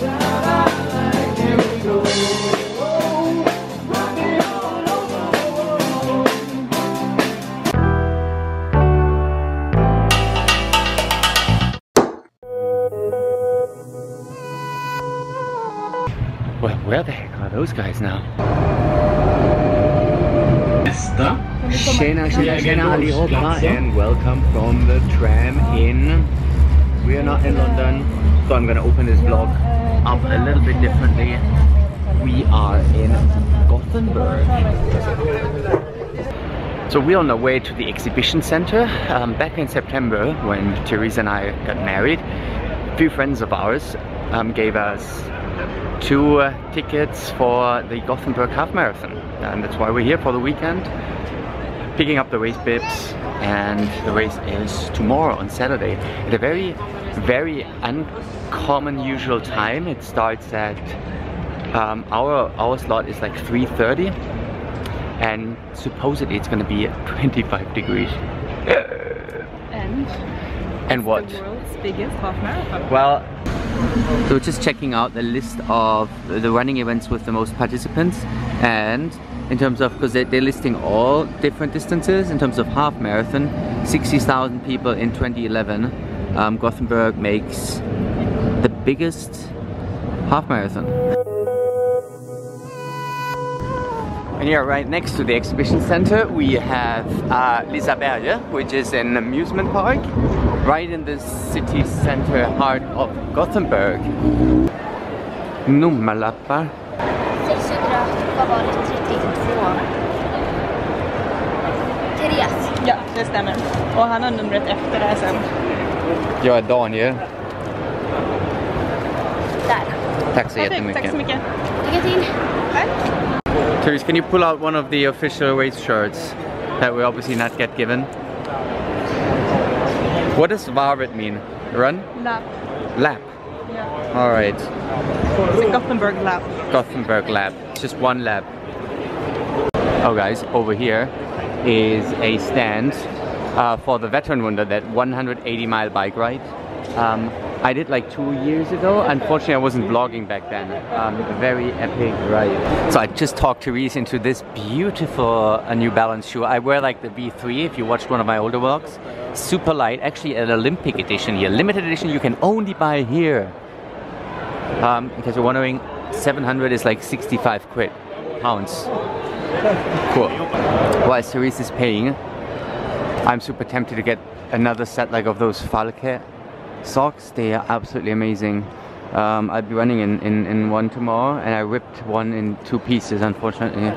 Well, where the heck are those guys now? Nästa. Tjena, tjena, tjena allihopa and welcome from the tram in... We are not in London, so I'm gonna open this vlog up a little bit differently. We are in Gothenburg. So we're on our way to the exhibition center. Um, back in September, when Therese and I got married, a few friends of ours um, gave us two uh, tickets for the Gothenburg Half Marathon. And that's why we're here for the weekend, picking up the race bibs. And the race is tomorrow on Saturday at a very, very uncommon usual time. It starts at um, our our slot is like 3:30, and supposedly it's going to be 25 degrees. And And what? the world's biggest half marathon. Well, so just checking out the list of the running events with the most participants and in terms of, because they're, listing all different distances, in terms of half marathon, 60,000 people in 2011, um, Gothenburg makes the biggest half marathon. And here, right next to the exhibition center, we have uh, Liseberg, which is an amusement park, right in the city center heart of Gothenburg. Nummerlappar. 600 har varit 32. Therese. Ja, det stämmer. Och han har numret efter det här sen. Jag är Daniel. Där. Tack så Perfekt, jättemycket. tack så mycket. Lycka till. Therese, can you pull out one of the official race shirts that we obviously not get given? What does varvet mean? Run? Lap. Lap. Ja. All right. It's a Gothenburg lap. Gothenburg lab. Just one lab. Oh guys, over here is a stand uh, for the Vätternrundan, that 180 mile bike ride. Um, I did like two years ago. Unfortunately, I wasn't vlogging back then. Um, very epic ride. So I just talked Therese into this beautiful uh, New Balance shoe. I wear like the V3 if you watched one of my older vlogs. Super light, actually an Olympic edition here. Limited edition you can only buy here. Um, in case you're wondering, 700 is like 65 quid, pounds. Cool. While Therese is paying, I'm super tempted to get another set like of those Falke socks. They are absolutely amazing. Um, I'll be running in, in, in one tomorrow and I ripped one in two pieces unfortunately.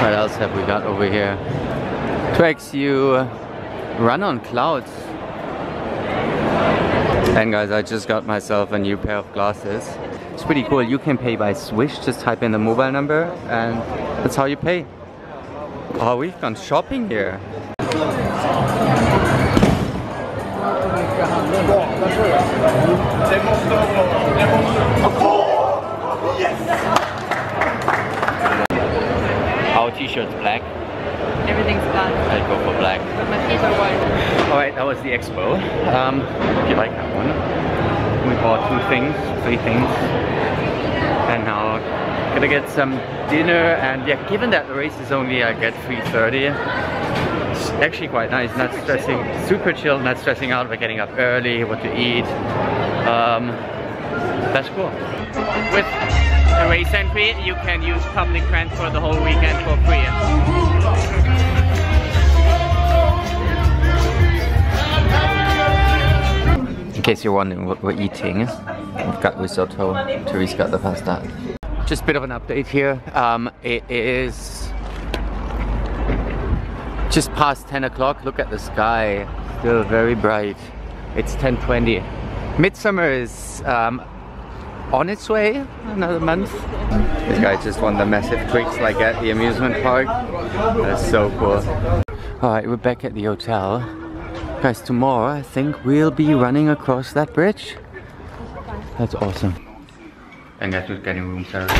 What else have we got over here? Tracks you run on clouds. And guys, I just got myself a new pair of glasses. It's pretty cool. You can pay by Swish. Just type in the mobile number and that's how you pay. Oh, we've gone shopping here. Our t-shirt's black. Everything's black. I go for black. But my feet are white. Alright, that was the expo. Um, if you like that one. We bought two things, three things. And now gonna get some dinner and yeah, given that the race is only like at 3.30, it's actually quite nice, not stressing, super chill, not stressing out by getting up early, what to eat. Um, that's cool. With the race entry, you can use public transport the whole weekend for free. In case you're wondering what we're eating, we've got risotto, Therese got the pasta. Just a bit of an update here. Um, it is just past 10 o'clock. Look at the sky, still very bright. It's 10.20. Midsummer is um, on its way, another month. This guy just won the massive tricks like at the amusement park. That's so cool. Alright, we're back at the hotel. Guys, tomorrow I think we'll be running across that bridge. That's awesome. And guys, we're getting room service.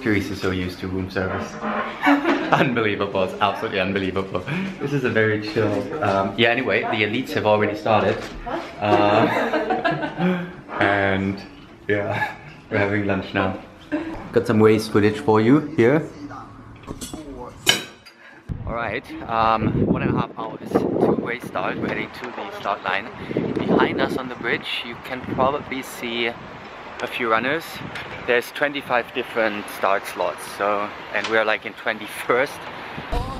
Therese is so used to room service. unbelievable, it's absolutely unbelievable. This is a very chill, um, yeah anyway, the elites have already started. Uh, and yeah, we're having lunch now. Got some race footage for you here. Alright, um, one and a half hours to race start. We're heading to the start line. Behind us on the bridge, you can probably see a few runners. There's 25 different start slots, so and we're like in 21st.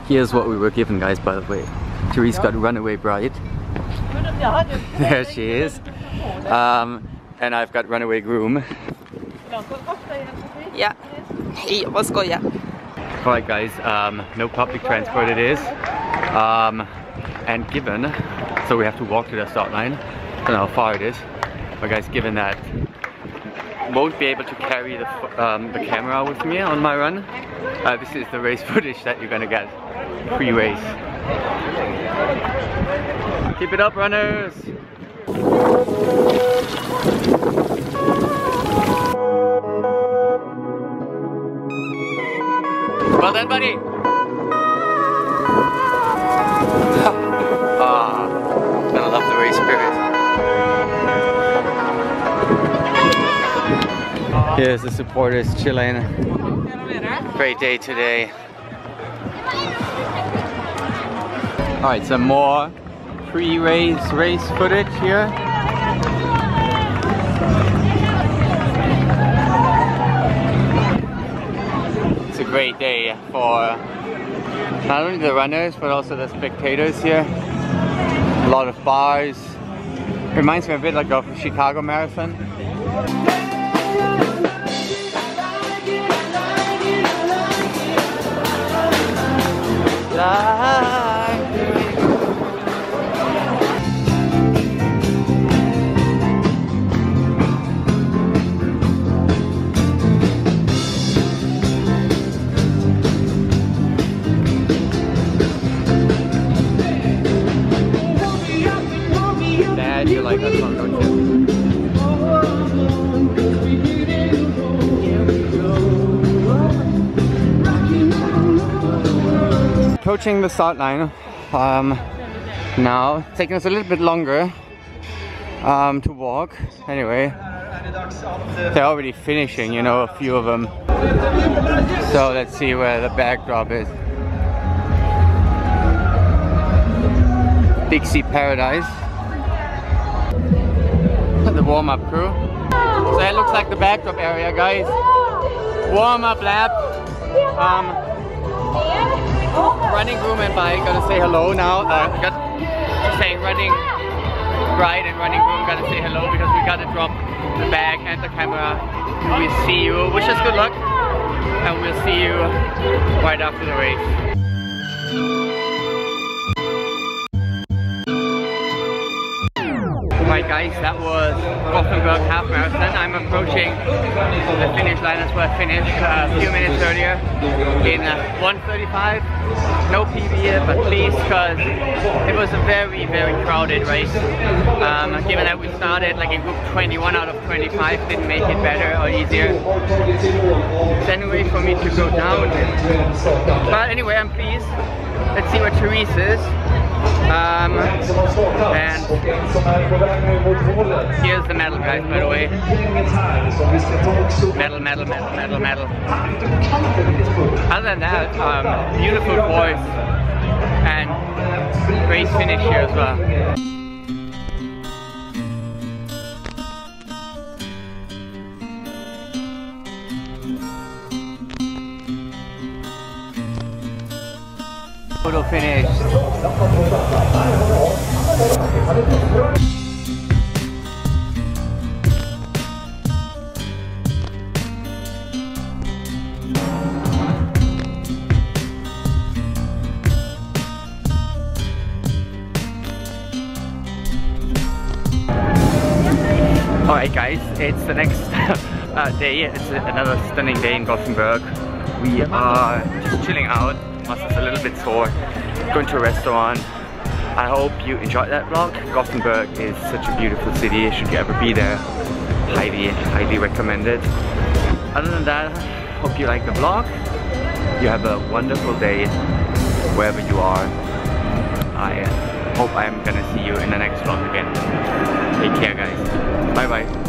Here's what we were given, guys. By the way, Therese got runaway bride. there she is. Um, and I've got runaway groom. Ja. Hej, vad skojar. Alright guys, um, no public transport it is. Um, and given, so we have to walk to the start line. I don't know how far it is. But guys, given that won't be able to carry the, um, the camera with me on my run, uh, this is the race footage that you're gonna get pre-race. Keep it up runners! Well done, buddy. Here's the supporters chilling. Great day today. All right, some more pre-race race footage here. It's a great day for not only the runners but also the spectators here. A lot of bars. Reminds me a bit like of Chicago Marathon. Dad, Approaching the start line um, now, taking us a little bit longer um, to walk. Anyway, they're already finishing, you know, a few of them. So let's see where the backdrop is. Dixie Paradise. The warm-up crew. So it looks like the backdrop area, guys. Warm-up lap. Um, running groom and bike gonna say hello now. Uh, got saying running bride and running groom gotta say hello because we gotta drop the bag and the camera. We see you. Wish us good luck, and we'll see you right after the race. Right guys, that was Gothenburg Half Marathon. I'm approaching the finish line as well. I finished uh, a few minutes earlier in uh, 135. No PB here, but please, because it was a very, very crowded race. Um, given that we started like in group 21 out of 25, didn't make it better or easier. It's anyway for me to go down. But anyway, I'm pleased. Let's see what Therese is. Um, and here's the medal, guys, by the way. Medal, medal, medal, medal, medal. Other than that, um, beautiful voice and great finish here as well. Photo finish. Alright guys, it's the next uh, day, it's another stunning day in Gothenburg. We are just chilling out, muscles a little bit sore, going to a restaurant. I hope you enjoyed that vlog. Gothenburg is such a beautiful city, should you ever be there, highly, highly recommended. Other than that, hope you like the vlog. You have a wonderful day wherever you are. I hope I'm gonna see you in the next vlog again. Take care guys.